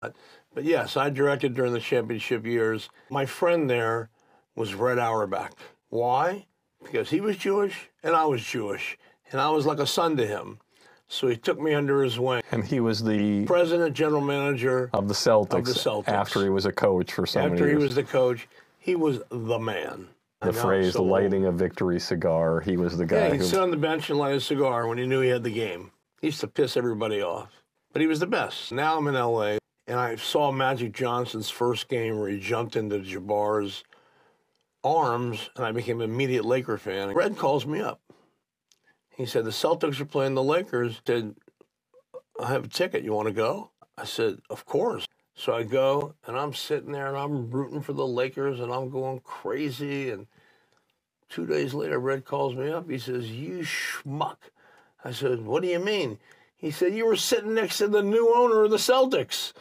But yes, I directed during the championship years. My friend there was Red Auerbach. Why? Because he was Jewish and I was Jewish, and I was like a son to him. So he took me under his wing. And he was the President, general manager of the Celtics, of the Celtics. after he was a coach for so many After he was the coach, he was the man. the phrase so- lighting a victory cigar. He was the guy Yeah, he'd who sit on the bench and light a cigar when he knew he had the game. He used to piss everybody off. But he was the best. Now I'm in LA and I saw Magic Johnson's first game where he jumped into Jabbar's arms and I became an immediate Laker fan. Red calls me up. He said, The Celtics are playing the Lakers. He said, I have a ticket. You want to go? I said, Of course. So I go and I'm sitting there and I'm rooting for the Lakers and I'm going crazy. And two days later, Red calls me up. He says, You schmuck. I said, What do you mean? He said, You were sitting next to the new owner of the Celtics.